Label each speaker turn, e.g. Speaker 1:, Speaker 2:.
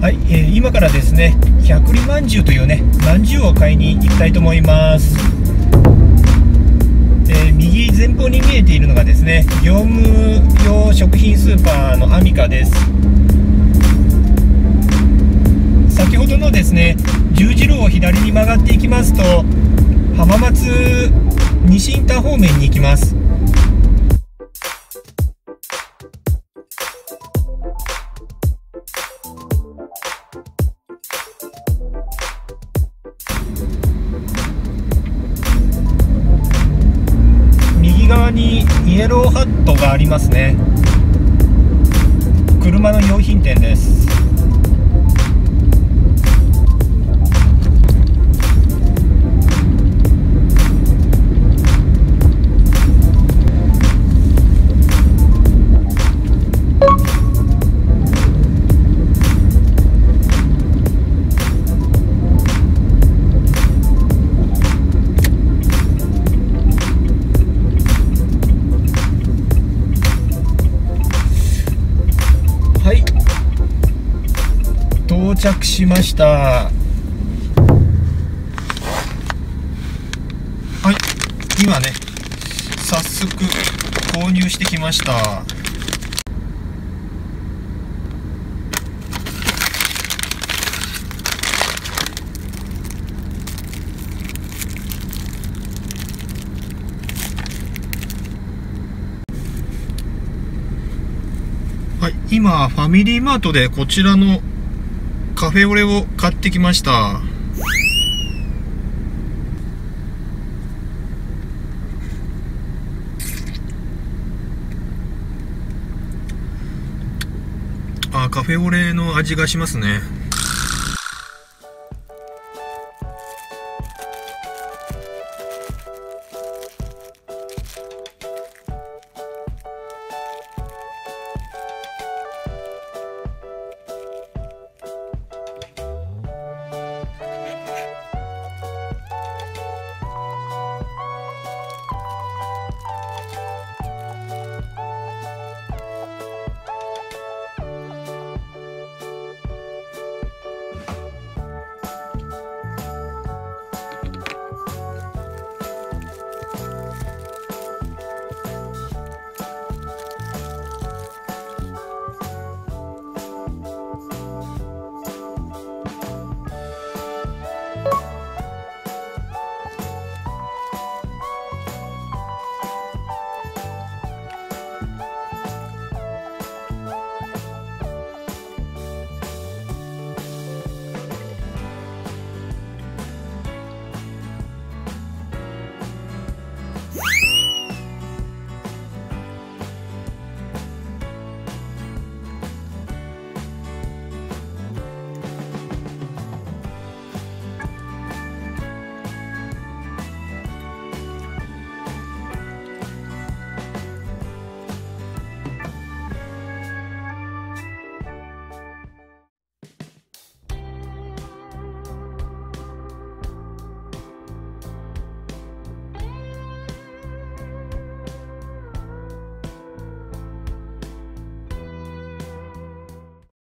Speaker 1: はい、えー今からですね百里まんじゅうというねまんじゅうを買いに行きたいと思います、えー右前方に見えているのがですね業務用食品スーパーのアミカです。先ほどのですね十字路を左に曲がっていきますと浜松西インター方面に行きます。イエローハットがありますね。車の用品店です。到着しました。はい。今ね早速購入してきました。はい、今、ファミリーマートでこちらのカフェオレを買ってきました。あ、カフェオレの味がしますね。